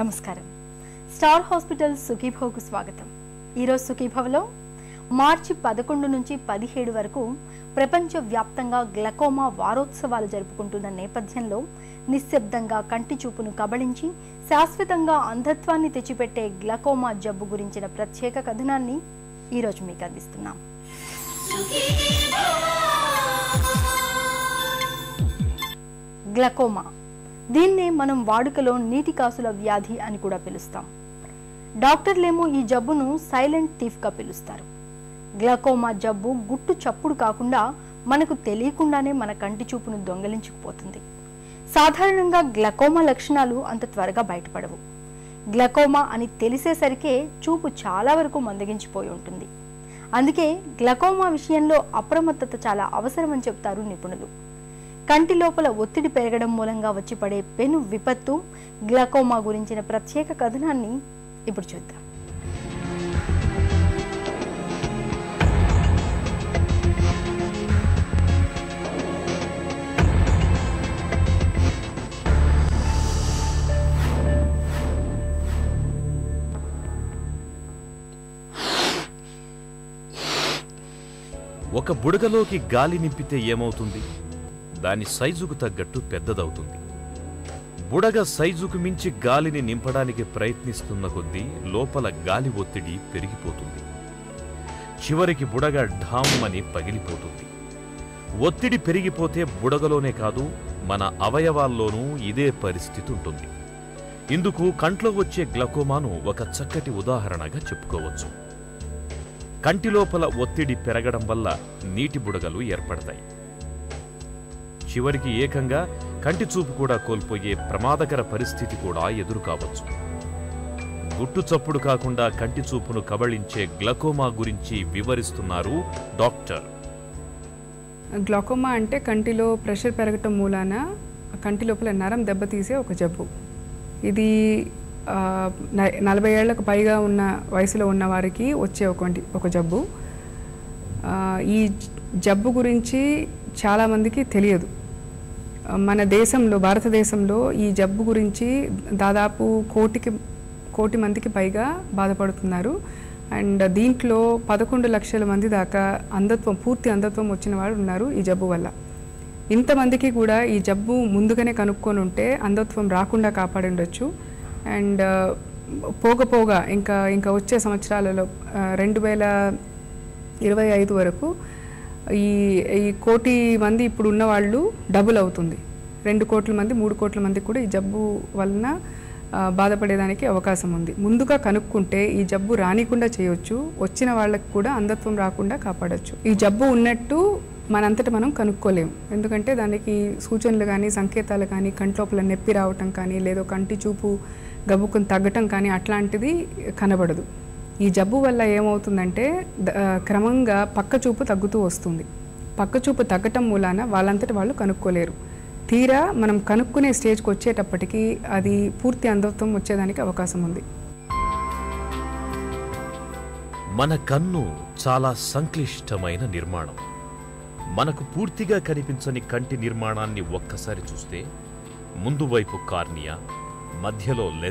నమస్కారం. Star hospital సుఖీభవ్కు స్వాగతం. ఈరోజు సుఖీభవ్లో మార్చి పదకొండు నుంచి పదిహేడు వరకు ప్రపంచ వ్యాప్తంగా గ్లకోమా వారోత్సవాలు జరుపుకుంటున్న నేపథ్యంలో నిశ్శబ్దంగా కంటి చూపును కబళించి శాశ్వతంగా అంధత్వాన్ని తెచ్చిపెట్టే గ్లకోమా జబ్బు గురించిన ప్రత్యేక కథనాన్ని ఈరోజు మీకు అందిస్తున్నాం. గ్లకోమా దీన్నే మనం వాడుకలో నీటి కాసుల వ్యాధి అని కూడా పిలుస్తాం. డాక్టర్లేమో ఈ జబ్బును సైలెంట్ థీఫ్గా పిలుస్తారు. గ్లకోమా జబ్బు గుట్టు చప్పుడు కాకుండా మనకు తెలియకుండానే మన కంటి చూపును దొంగలించుకుపోతుంది. సాధారణంగా గ్లకోమా లక్షణాలు అంత త్వరగా బయటపడవు. గ్లకోమా అని తెలిసేసరికే చూపు చాలా వరకు మందగించిపోయి ఉంటుంది. అందుకే గ్లకోమా విషయంలో అప్రమత్తత చాలా అవసరమని చెప్తారు నిపుణులు. కంటి లోపల ఒత్తిడి పెరగడం మూలంగా వచ్చి పడే పెను విపత్తు గ్లకోమా గురించిన ప్రత్యేక కథనాన్ని ఇప్పుడు చూద్దాం. ఒక బుడగలోకి గాలి నింపితే ఏమవుతుంది? దాని సైజుకు తగ్గట్టు పెద్దదవుతుంది. బుడగ సైజుకు మించి గాలిని నింపడానికి ప్రయత్నిస్తున్న కొద్దీ లోపల గాలి ఒత్తిడి పెరిగిపోతుంది. చివరికి బుడగ ఢామ్మని పగిలిపోతుంది. ఒత్తిడి పెరిగిపోతే బుడగలోనే కాదు మన అవయవాల్లోనూ ఇదే పరిస్థితి ఉంటుంది. ఇందుకు కంట్లో వచ్చే గ్లకోమాను ఒక చక్కటి ఉదాహరణగా చెప్పుకోవచ్చు. కంటి లోపల ఒత్తిడి పెరగడం వల్ల నీటి బుడగలు ఏర్పడతాయి. చివరికి ఏకంగా కంటి చూపు కూడా కోల్పోయే ప్రమాదకర పరిస్థితి కూడా ఎదురు కావచ్చు గుట్టు చప్పుడు కాకుండా కంటి చూపును కబళించే గ్లకోమా గురించి వివరిస్తున్నారు డాక్టర్. గ్లకోమా అంటే కంటిలో ప్రెషర్ పెరగటం మూలాన కంటి లోపల నరం దెబ్బతీసే ఒక జబ్బు. ఇది నలభై ఏళ్ళకు పైగా ఉన్న వయసులో ఉన్న వారికి వచ్చే ఒక ఒక జబ్బు. ఈ జబ్బు గురించి చాలామందికి తెలియదు. మన దేశంలో భారతదేశంలో ఈ జబ్బు గురించి దాదాపు కోటికి కోటి మందికి పైగా బాధపడుతున్నారు. అండ్ దీంట్లో పదకొండు లక్షల మంది దాకా అంధత్వం పూర్తి అంధత్వం వచ్చిన వారు ఉన్నారు ఈ జబ్బు వల్ల. ఇంతమందికి కూడా ఈ జబ్బు ముందుగానే కనుక్కొని ఉంటే అంధత్వం రాకుండా కాపాడి ఉండొచ్చు అండ్ పోగ పోగా ఇంకా ఇంకా వచ్చే సంవత్సరాలలో రెండు వేల ఇరవై ఐదు వరకు ఈ ఈ కోటి మంది ఇప్పుడు ఉన్న వాళ్ళు డబుల్ అవుతుంది. రెండు కోట్ల మంది మూడు కోట్ల మంది కూడా ఈ జబ్బు వలన బాధపడేదానికి అవకాశం ఉంది. ముందుగా కనుక్కుంటే ఈ జబ్బు రానికుండా చేయొచ్చు వచ్చిన వాళ్ళకి కూడా అంధత్వం రాకుండా కాపాడవచ్చు ఈ జబ్బు ఉన్నట్టు మనంతటా మనం కనుక్కోలేము. ఎందుకంటే దానికి సూచనలు కానీ సంకేతాలు కానీ కంట్లోపల నొప్పి రావటం కానీ లేదో కంటి చూపు గబుకుని తగ్గటం కానీ అట్లాంటిది కనబడదు. ఈ జబ్బు వల్ల ఏమవుతుందంటే క్రమంగా పక్క చూపు తగ్గుతూ వస్తుంది. పక్క చూపు తగ్గటం మూలాన వాళ్ళంతటి వాళ్ళు కనుక్కోలేరు. తీరా మనం కనుక్కునే స్టేజ్కి వచ్చేటప్పటికి అది పూర్తి అంధత్వం వచ్చేదానికి అవకాశం ఉంది. మన కన్ను చాలా సంక్లిష్టమైన నిర్మాణం. మనకు పూర్తిగా కనిపించని కంటి నిర్మాణాన్ని ఒక్కసారి చూస్తే ముందు వైపు కార్నియా మధ్యలో